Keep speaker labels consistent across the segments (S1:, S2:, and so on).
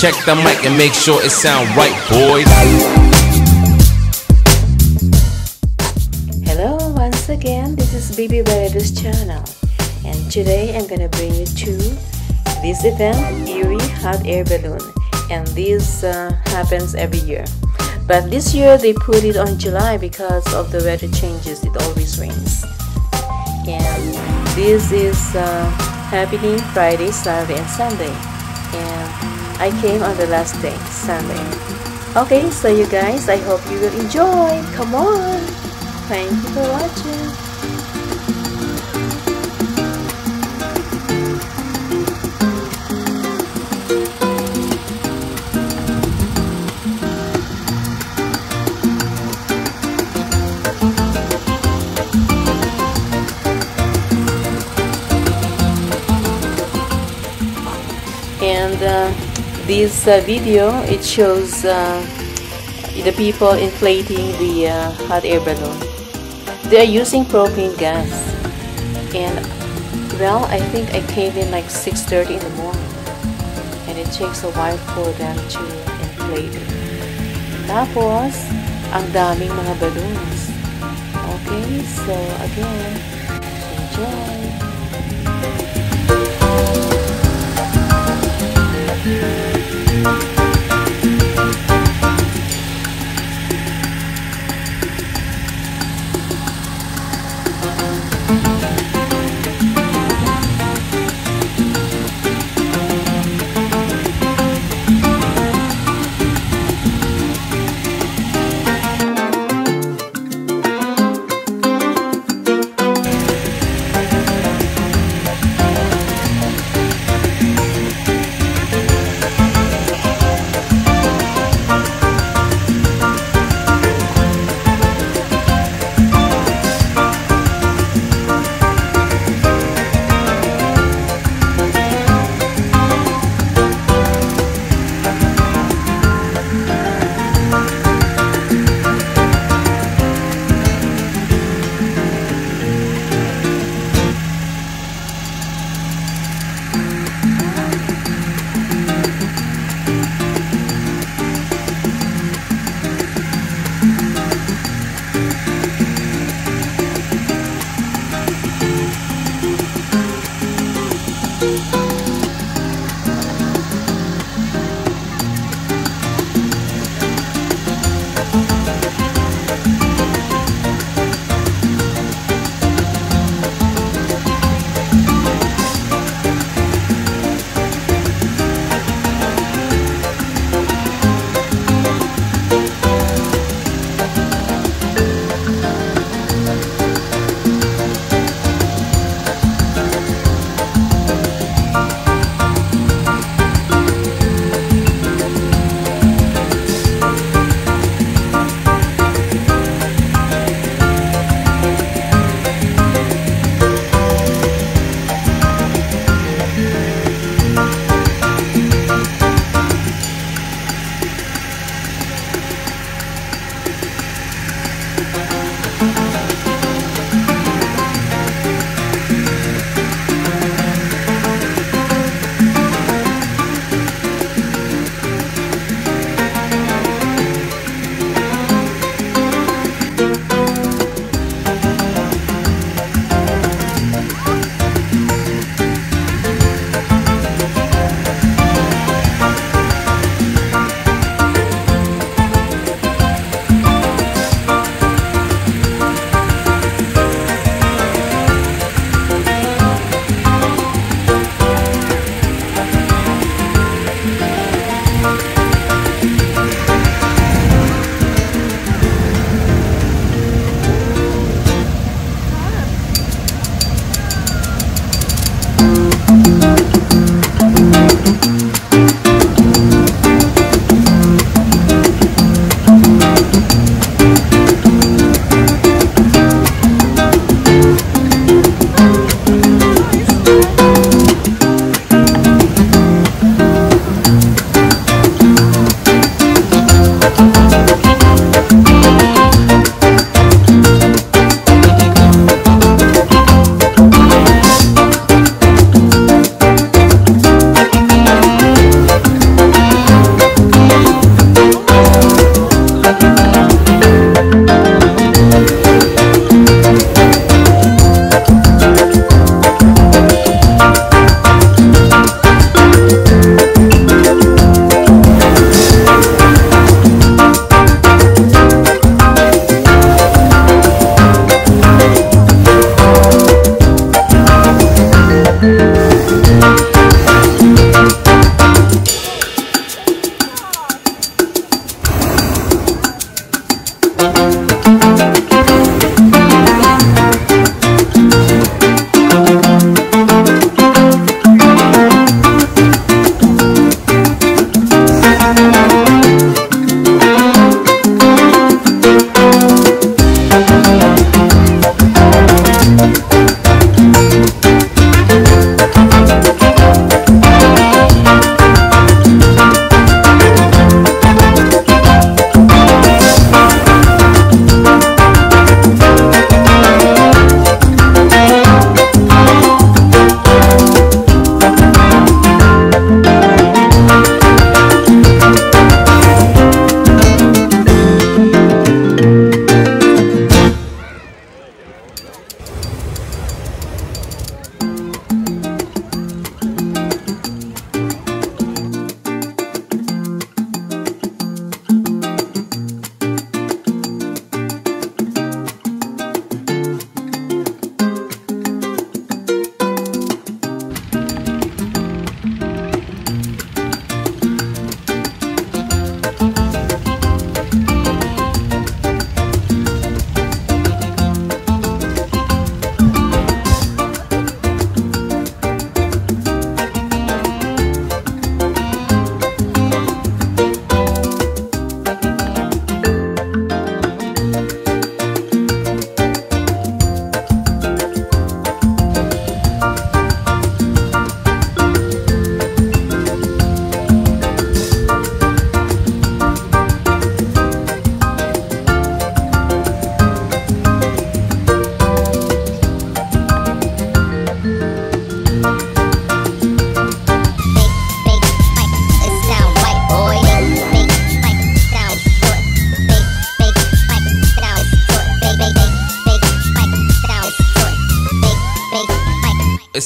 S1: Check the mic and make sure it sound right, boys.
S2: Hello, once again, this is Bibi Barredo's channel, and today I'm gonna bring you to this event, Erie Hot Air Balloon, and this uh, happens every year. But this year they put it on July because of the weather changes. It always rains, and this is uh, happening Friday, Saturday, and Sunday, and I came on the last day, Sunday. Okay, so you guys, I hope you will enjoy. Come on. Thank you for watching. and uh, this uh, video it shows uh, the people inflating the uh, hot air balloon. They are using propane gas. And well I think I came in like 6.30 in the morning. And it takes a while for them to inflate it. Tapos ang daming mga balloons. Okay so again enjoy Bye.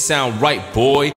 S1: Sound right, boy.